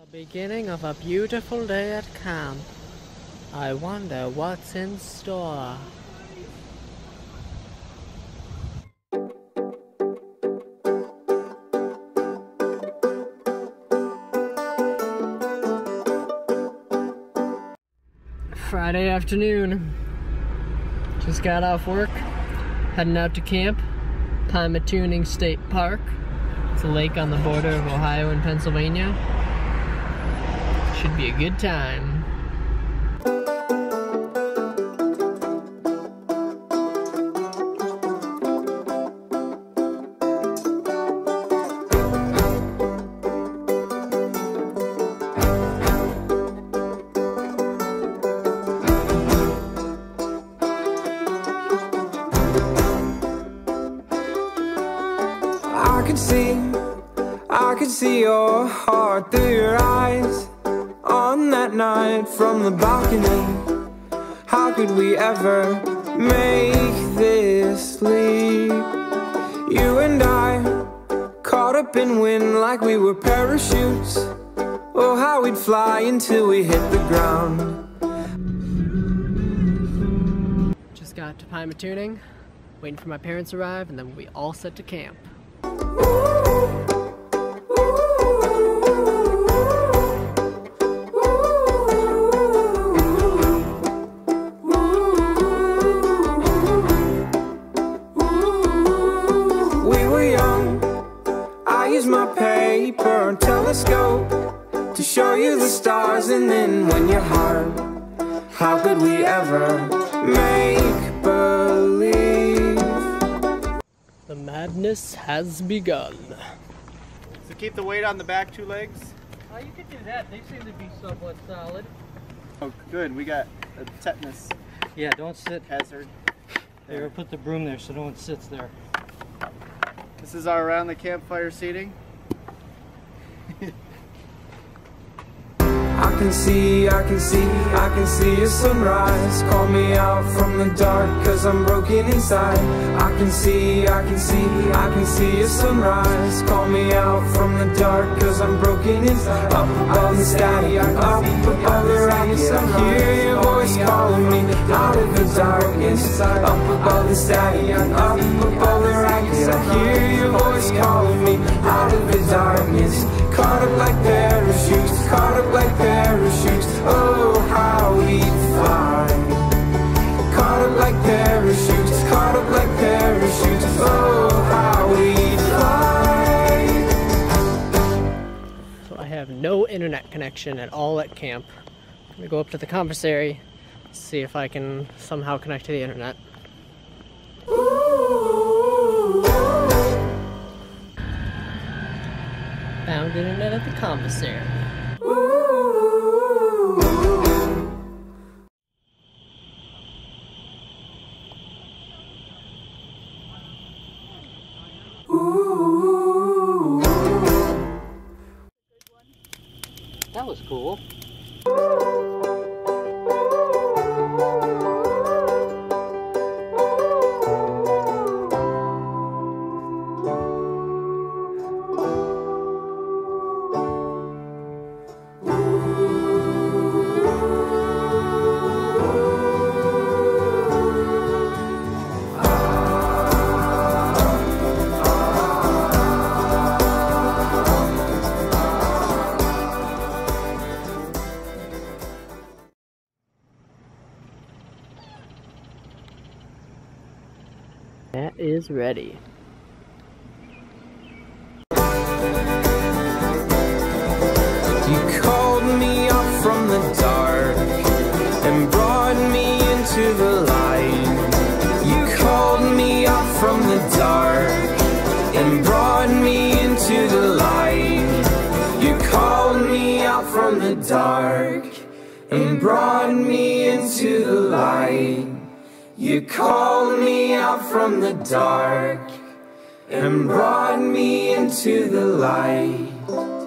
The beginning of a beautiful day at camp. I wonder what's in store. Friday afternoon. Just got off work, heading out to camp, Pymatuning State Park. It's a lake on the border of Ohio and Pennsylvania. Should be a good time. I could see, I could see your heart through your eyes that night from the balcony. How could we ever make this leap? You and I, caught up in wind like we were parachutes. Oh, how we'd fly until we hit the ground. Just got to Pymatuning, waiting for my parents to arrive, and then we'll be all set to camp. We were young. I used my paper and telescope to show you the stars, and then when you're hard, how could we ever make believe? The madness has begun. So keep the weight on the back two legs. Oh, you can do that. They seem to be somewhat solid. Oh, good. We got a tetanus Yeah, don't sit hazard. there. Put the broom there so no one sits there. This is our around the campfire seating. Can see, I can see, I can see a sunrise. Call me out from the dark, cause I'm broken inside. I can see, I can see, I can see a sunrise. Call me out from the dark, cause I'm broken inside. Up above the static, up above the racket. I hear your voice calling me out of the darkness. Up above the static, up above the racket. I hear your voice calling me out of the darkness. Caught up like parachutes, caught up like connection at all at camp. I'm gonna go up to the commissary, see if I can somehow connect to the internet. Found internet at the commissary. That was cool. That is ready. You called me up from the dark and brought me into the light. You called me up from the dark and brought me into the light. You called me from the dark and brought me into the light. You called me out from the dark and brought me into the light.